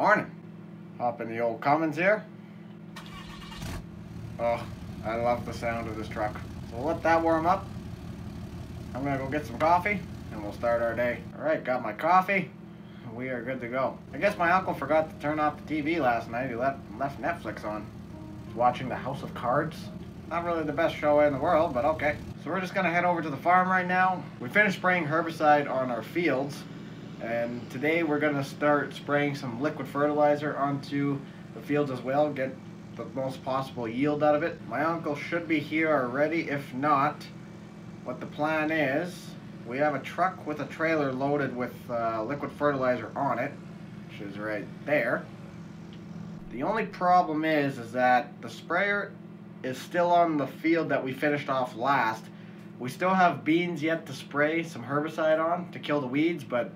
Morning. Hop in the old Cummins here. Oh, I love the sound of this truck. So we'll let that warm up. I'm gonna go get some coffee and we'll start our day. All right, got my coffee. We are good to go. I guess my uncle forgot to turn off the TV last night. He left, left Netflix on. He's watching The House of Cards. Not really the best show in the world, but okay. So we're just gonna head over to the farm right now. We finished spraying herbicide on our fields. And today we're gonna start spraying some liquid fertilizer onto the fields as well. Get the most possible yield out of it. My uncle should be here already. If not, what the plan is, we have a truck with a trailer loaded with uh, liquid fertilizer on it, which is right there. The only problem is, is that the sprayer is still on the field that we finished off last. We still have beans yet to spray some herbicide on to kill the weeds, but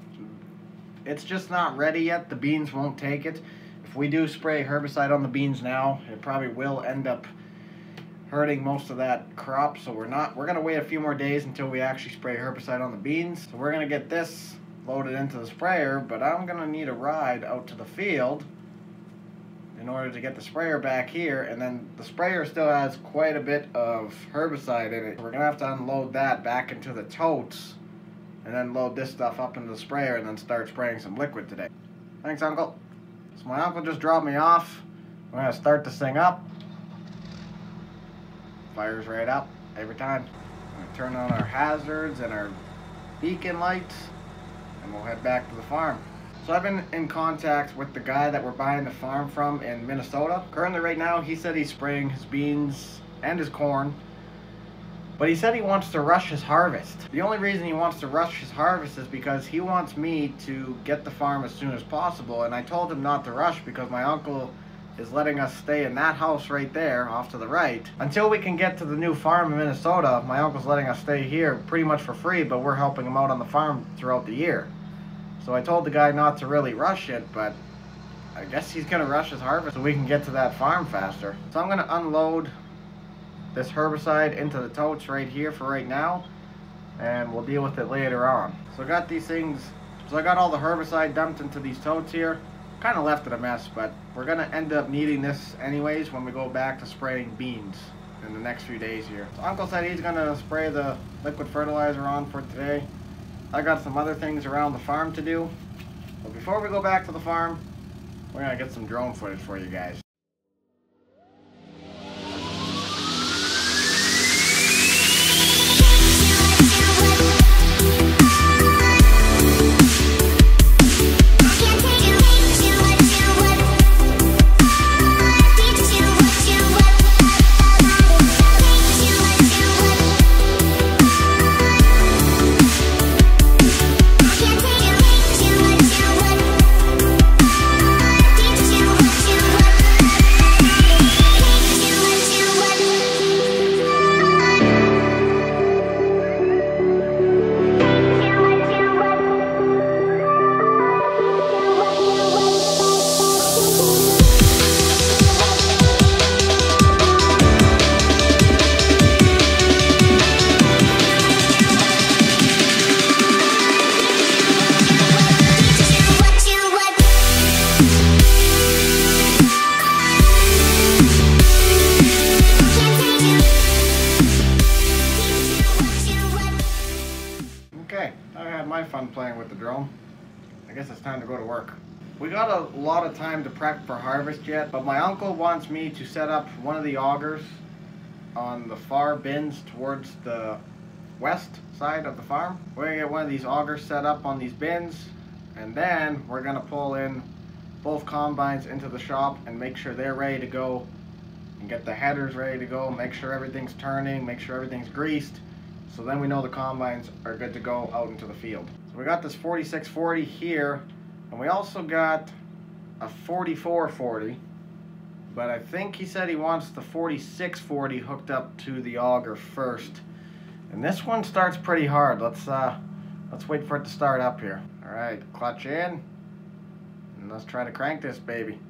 it's just not ready yet. The beans won't take it. If we do spray herbicide on the beans now, it probably will end up hurting most of that crop. So we're not, we're gonna wait a few more days until we actually spray herbicide on the beans. So we're gonna get this loaded into the sprayer, but I'm gonna need a ride out to the field in order to get the sprayer back here. And then the sprayer still has quite a bit of herbicide in it. We're gonna have to unload that back into the totes and then load this stuff up into the sprayer and then start spraying some liquid today. Thanks, Uncle. So my uncle just dropped me off. We're gonna start this thing up. Fires right up every time. turn on our hazards and our beacon lights and we'll head back to the farm. So I've been in contact with the guy that we're buying the farm from in Minnesota. Currently right now he said he's spraying his beans and his corn but he said he wants to rush his harvest. The only reason he wants to rush his harvest is because he wants me to get the farm as soon as possible. And I told him not to rush because my uncle is letting us stay in that house right there off to the right. Until we can get to the new farm in Minnesota, my uncle's letting us stay here pretty much for free, but we're helping him out on the farm throughout the year. So I told the guy not to really rush it, but I guess he's gonna rush his harvest so we can get to that farm faster. So I'm gonna unload this herbicide into the totes right here for right now and we'll deal with it later on. So I got these things, so I got all the herbicide dumped into these totes here. Kind of left it a mess, but we're going to end up needing this anyways when we go back to spraying beans in the next few days here. So Uncle said he's going to spray the liquid fertilizer on for today. I got some other things around the farm to do. But before we go back to the farm, we're going to get some drone footage for you guys. The drone. I guess it's time to go to work. We got a lot of time to prep for harvest yet, but my uncle wants me to set up one of the augers on the far bins towards the west side of the farm. We're gonna get one of these augers set up on these bins, and then we're gonna pull in both combines into the shop and make sure they're ready to go and get the headers ready to go, make sure everything's turning, make sure everything's greased, so then we know the combines are good to go out into the field. So we got this 4640 here, and we also got a 4440, but I think he said he wants the 4640 hooked up to the auger first. And this one starts pretty hard. Let's uh, let's wait for it to start up here. All right, clutch in, and let's try to crank this baby.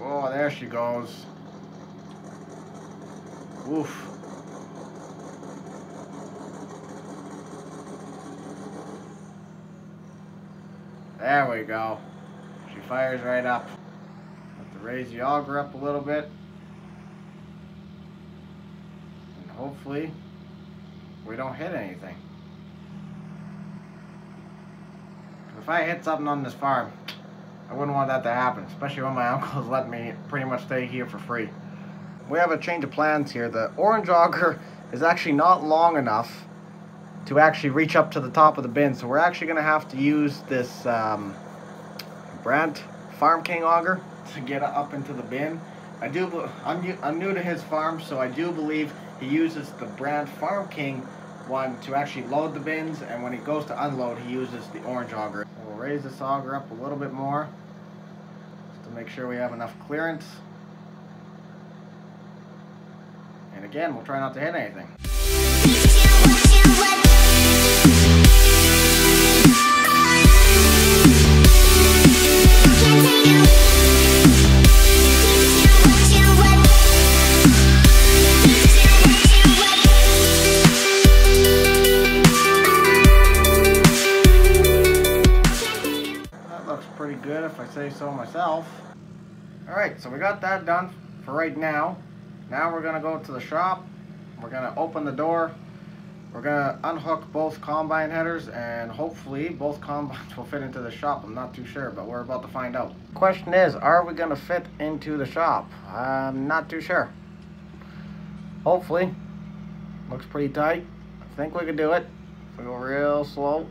Oh, there she goes. Oof. There we go. She fires right up. Have to raise the auger up a little bit. And hopefully we don't hit anything. If I hit something on this farm, I wouldn't want that to happen, especially when my uncle's letting me pretty much stay here for free. We have a change of plans here. The orange auger is actually not long enough to actually reach up to the top of the bin. So we're actually going to have to use this um, Brandt Farm King auger to get up into the bin. I do. I'm new, I'm new to his farm, so I do believe he uses the Brandt Farm King one to actually load the bins, and when he goes to unload, he uses the orange auger. We'll raise this auger up a little bit more just to make sure we have enough clearance. And again, we'll try not to hit anything. So myself. Alright, so we got that done for right now. Now we're gonna go to the shop. We're gonna open the door. We're gonna unhook both combine headers and hopefully both combines will fit into the shop. I'm not too sure, but we're about to find out. Question is, are we gonna fit into the shop? I'm not too sure. Hopefully. Looks pretty tight. I think we can do it. If we go real slow.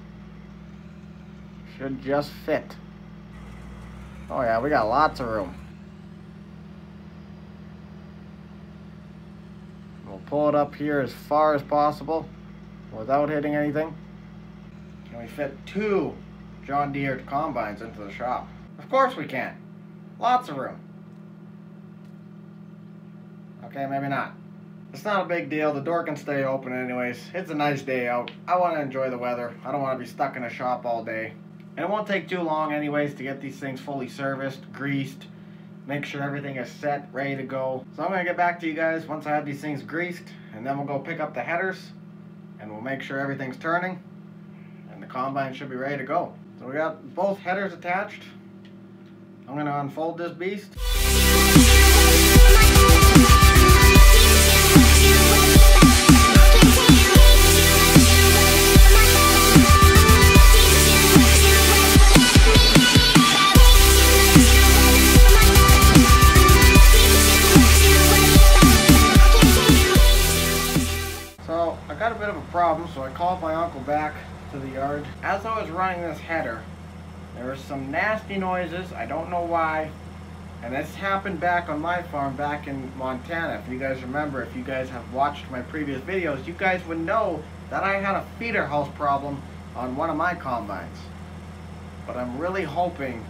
Should just fit. Oh yeah, we got lots of room. We'll pull it up here as far as possible without hitting anything. Can we fit two John Deere combines into the shop? Of course we can. Lots of room. Okay, maybe not. It's not a big deal. The door can stay open anyways. It's a nice day out. I want to enjoy the weather. I don't want to be stuck in a shop all day. And it won't take too long anyways to get these things fully serviced, greased, make sure everything is set, ready to go. So I'm going to get back to you guys once I have these things greased, and then we'll go pick up the headers, and we'll make sure everything's turning, and the combine should be ready to go. So we got both headers attached. I'm going to unfold this beast. Problem, so I called my uncle back to the yard. As I was running this header, there were some nasty noises. I don't know why. And this happened back on my farm back in Montana. If you guys remember, if you guys have watched my previous videos, you guys would know that I had a feeder house problem on one of my combines. But I'm really hoping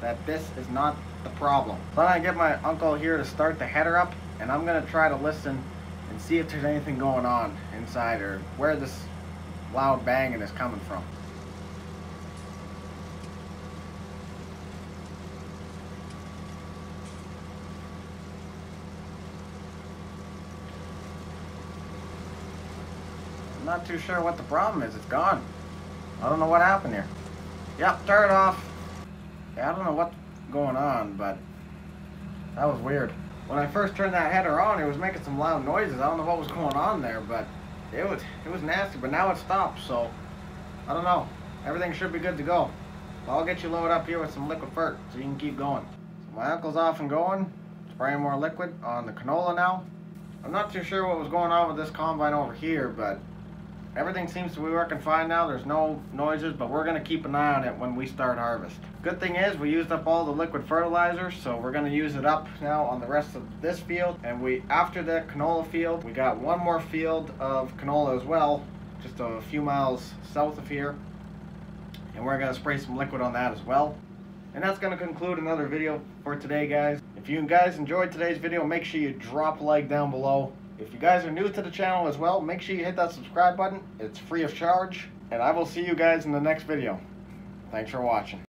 that this is not the problem. So I'm get my uncle here to start the header up and I'm gonna try to listen and see if there's anything going on inside or where this loud banging is coming from. I'm not too sure what the problem is. It's gone. I don't know what happened here. Yep, turn it off. Yeah, I don't know what's going on, but that was weird. When I first turned that header on, it was making some loud noises. I don't know what was going on there, but it was it was nasty. But now it stopped, so I don't know. Everything should be good to go. But I'll get you loaded up here with some liquid fert so you can keep going. So my uncle's off and going, spraying more liquid on the canola now. I'm not too sure what was going on with this combine over here, but everything seems to be working fine now. There's no noises, but we're gonna keep an eye on it when we start harvest. Good thing is we used up all the liquid fertilizer, so we're gonna use it up now on the rest of this field. And we, after that canola field, we got one more field of canola as well, just a few miles south of here. And we're gonna spray some liquid on that as well. And that's going to conclude another video for today, guys. If you guys enjoyed today's video, make sure you drop a like down below. If you guys are new to the channel as well, make sure you hit that subscribe button. It's free of charge. And I will see you guys in the next video. Thanks for watching.